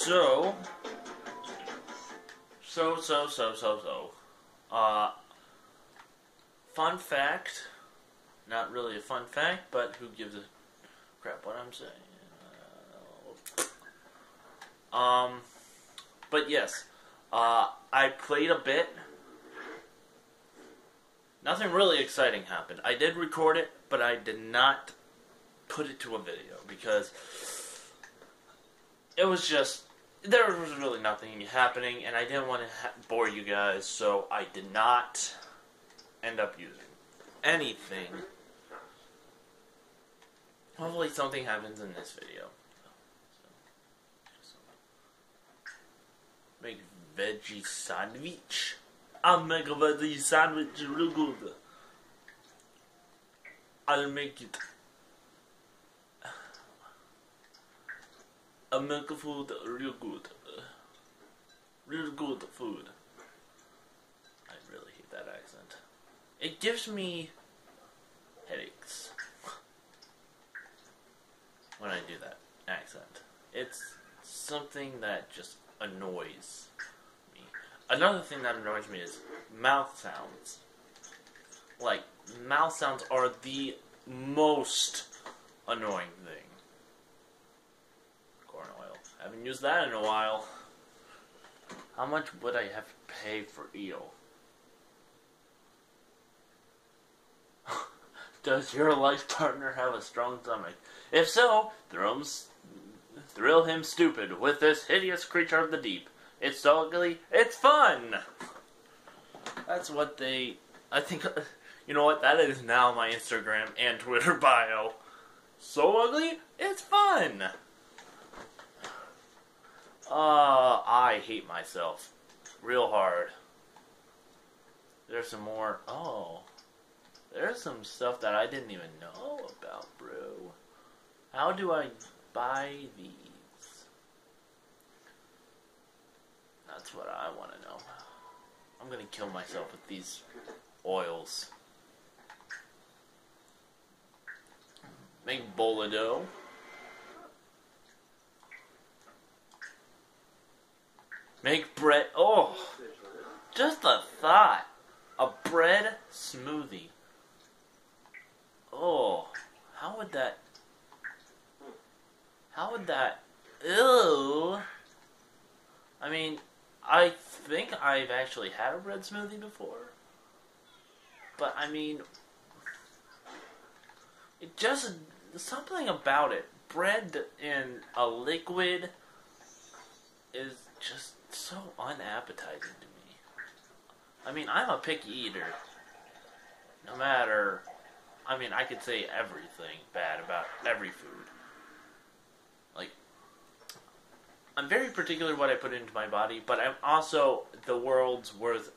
So, so, so, so, so, so. Uh, fun fact. Not really a fun fact, but who gives a crap what I'm saying? Um, but yes, uh, I played a bit. Nothing really exciting happened. I did record it, but I did not put it to a video because it was just there was really nothing happening, and I didn't want to ha- bore you guys, so I did not end up using anything. Hopefully, something happens in this video. Make veggie sandwich. I'll make a veggie sandwich real good. I'll make it. I'll make food real good. Real good food. I really hate that accent. It gives me headaches when I do that accent. It's something that just annoys me. Another thing that annoys me is mouth sounds. Like, mouth sounds are the most annoying thing. Oil. Haven't used that in a while. How much would I have to pay for eel? Does your life partner have a strong stomach? If so, thrill him, thrill him stupid with this hideous creature of the deep. It's so ugly, it's fun! That's what they. I think. You know what? That is now my Instagram and Twitter bio. So ugly, it's fun! Uh, I hate myself. Real hard. There's some more. Oh. There's some stuff that I didn't even know about, bro. How do I buy these? That's what I want to know. I'm gonna kill myself with these oils. Make bowl of dough. Make bread. Oh, just a thought. A bread smoothie. Oh, how would that? How would that? Ew. I mean, I think I've actually had a bread smoothie before, but I mean, it just something about it. Bread in a liquid is just so unappetizing to me. I mean, I'm a picky eater. No matter, I mean, I could say everything bad about every food. Like, I'm very particular what I put into my body, but I'm also the world's worst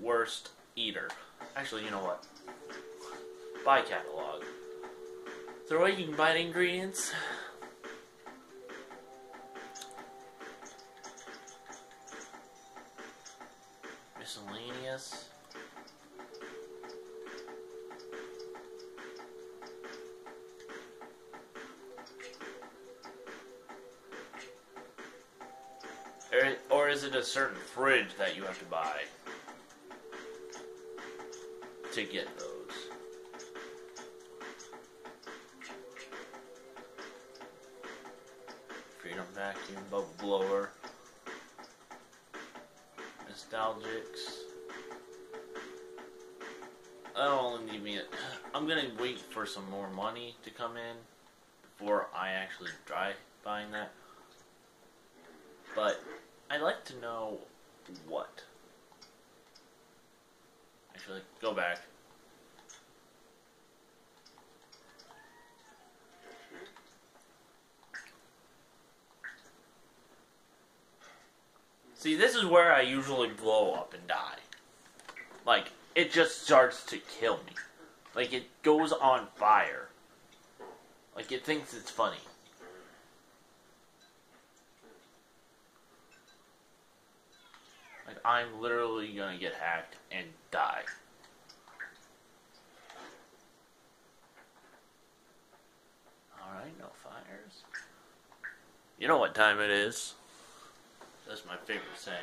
worst eater. Actually, you know what? Buy catalog. Way you can buy ingredients? Or, or is it a certain fridge that you have to buy to get those? Freedom vacuum, bubble blower, nostalgics. That'll only need me. I'm gonna wait for some more money to come in before I actually try buying that. But I'd like to know what. Actually, go back. See, this is where I usually blow up and die. Like, it just starts to kill me. Like, it goes on fire. Like, it thinks it's funny. Like, I'm literally gonna get hacked and die. Alright, no fires. You know what time it is. That's my favorite saying.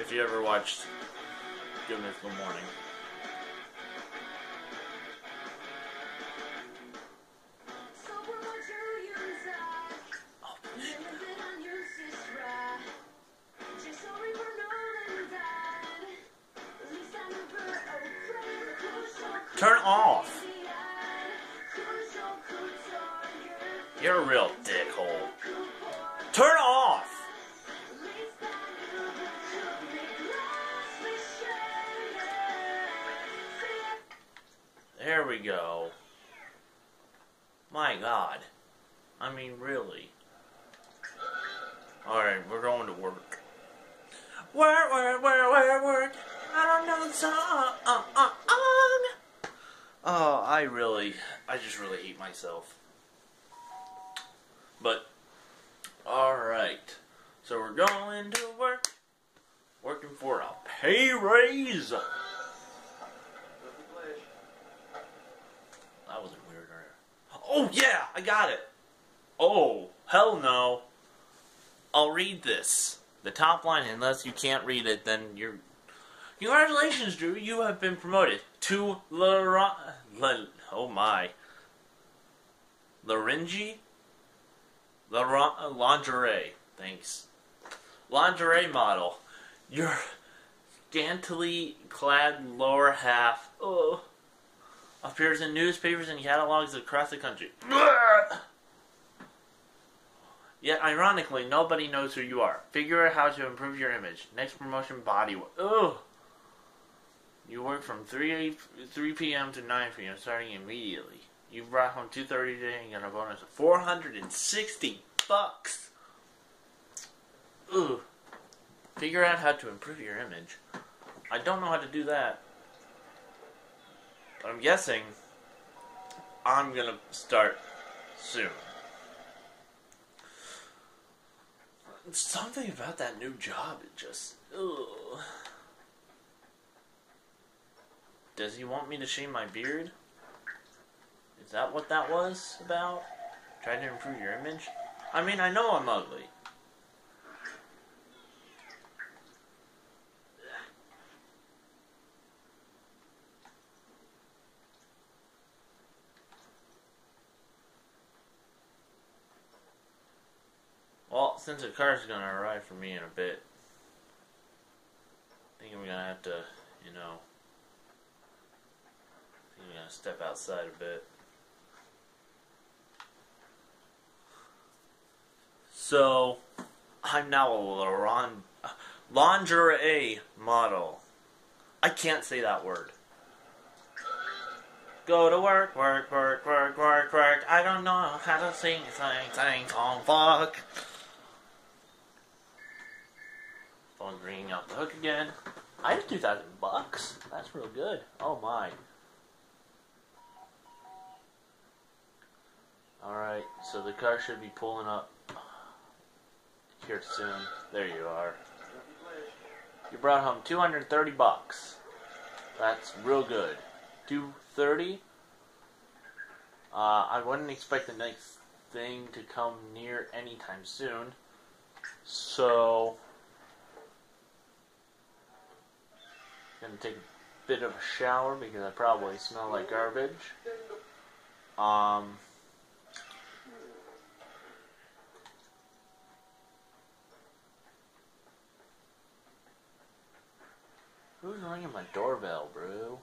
If you ever watched Good Mythical Morning. Oh, Turn off. You're a real dickhole. Turn off. There we go. My God. I mean, really. Alright, we're going to work. Work, work, work, work, work. I don't know the song. Oh, I really, I just really hate myself. But, alright. So we're going to work. Working for a pay raise. That was a weird. Oh, yeah, I got it. Oh, hell no. I'll read this. The top line, unless you can't read it, then you're. Congratulations, Drew. You have been promoted to La. La oh my. Laringi? La lingerie. Thanks. Lingerie model. Your scantily clad lower half. Oh. Appears in newspapers and catalogs across the country. Yet, ironically, nobody knows who you are. Figure out how to improve your image. Next promotion, body work. Ugh. You work from 3, 3 p.m. to 9 p.m. starting immediately. You brought home 230 today and got a bonus of 460 bucks. Ugh. Figure out how to improve your image. I don't know how to do that. I'm guessing I'm gonna start soon. Something about that new job, it just. Ugh. Does he want me to shave my beard? Is that what that was about? Trying to improve your image? I mean, I know I'm ugly. Well, since the car's gonna arrive for me in a bit, I think I'm gonna have to, you know, I think I'm gonna step outside a bit. So, I'm now a Laurent, lingerie model. I can't say that word. Go to work, work, work, work, work, work. I don't know how to sing, sing, sing, song, fuck. Phone's ringing off the hook again. I have 2,000 bucks. That's real good. Oh my. Alright, so the car should be pulling up here soon. There you are. You brought home 230 bucks. That's real good. 230? Uh, I wouldn't expect the next thing to come near anytime soon. So, gonna take a bit of a shower because I probably smell like garbage. Um, who's ringing my doorbell, bro?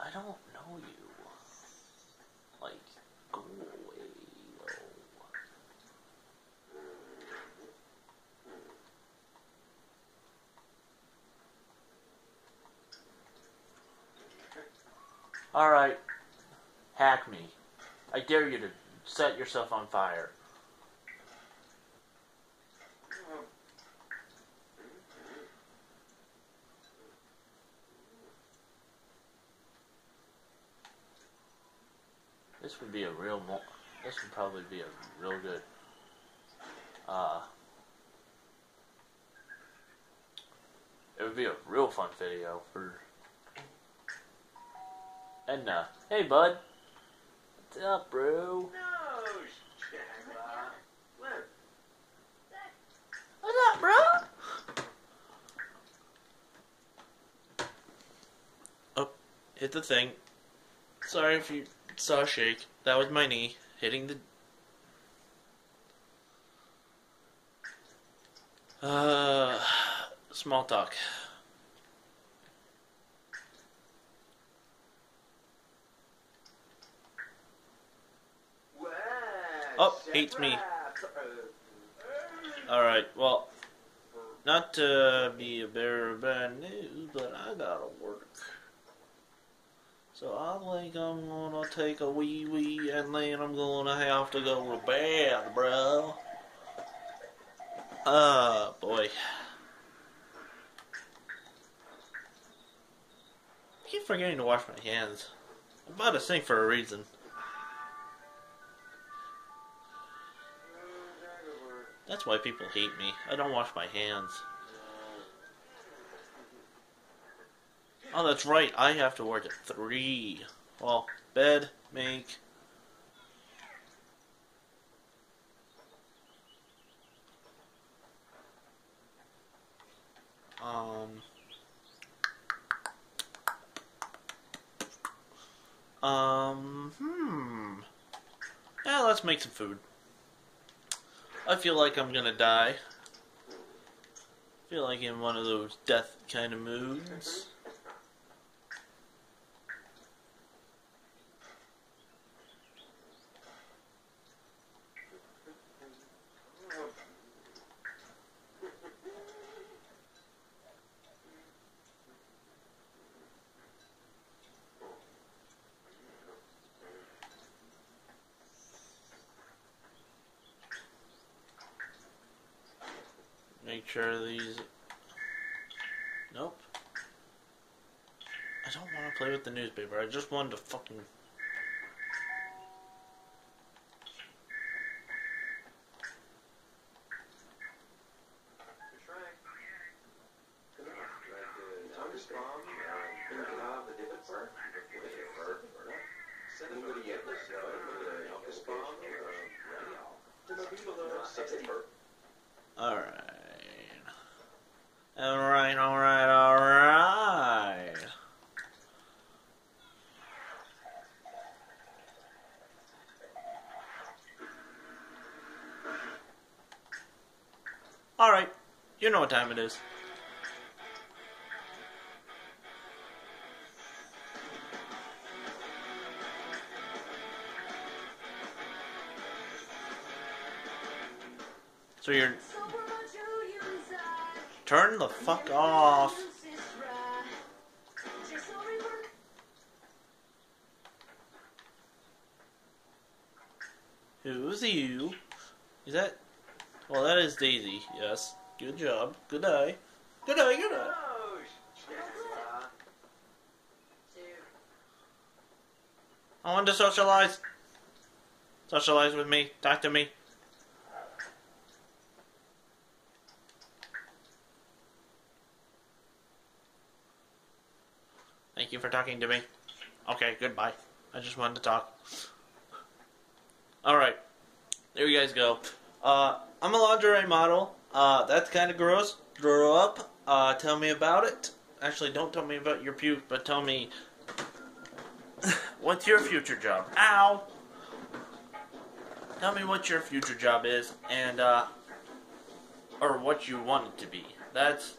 I don't know you. Like, go away, though. Alright. Hack me. I dare you to set yourself on fire. This would be a real this would probably be a real good uh it would be a real fun video for Edna, uh, Hey, bud. What's up, bro? What's up, bro? Oh, hit the thing. Sorry if you saw a shake. That was my knee hitting the. Uh, small talk. Oh, hates me. Alright, well, not to be a bearer of bad news, but I gotta work. So I think I'm gonna take a wee wee and then I'm gonna have to go to bed, bro. Oh, ah, boy. I keep forgetting to wash my hands. I'm about to sink for a reason. That's why people hate me. I don't wash my hands. Oh, that's right. I have to work at 3. Well, bed, make. Um. Um, hmm. Yeah, let's make some food. I feel like I'm gonna die. I feel like in one of those death kind of moods. Make sure these. Nope. I don't want to play with the newspaper. I just wanted to fucking. Alright. Alright, alright, alright. Alright. You know what time it is. So you're turn the fuck off. Who's you? Is that? Well, that is Daisy. Yes. Good job. Good day. Good day. Good day. I want to socialize. Socialize with me. Talk to me. Thank you for talking to me. Okay, goodbye. I just wanted to talk. Alright. There you guys go. Uh, I'm a lingerie model. Uh, that's kind of gross. Grow up. Uh, tell me about it. Actually, don't tell me about your puke, but tell me what's your future job. Ow! Tell me what your future job is, and, uh, or what you want it to be. That's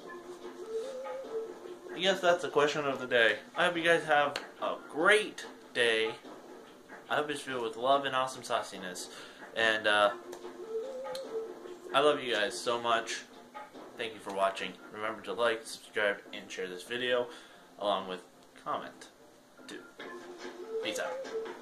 I guess that's the question of the day. I hope you guys have a great day. I hope it's filled with love and awesome sauciness. And uh, I love you guys so much. Thank you for watching. Remember to like, subscribe, and share this video, along with comment. Peace out.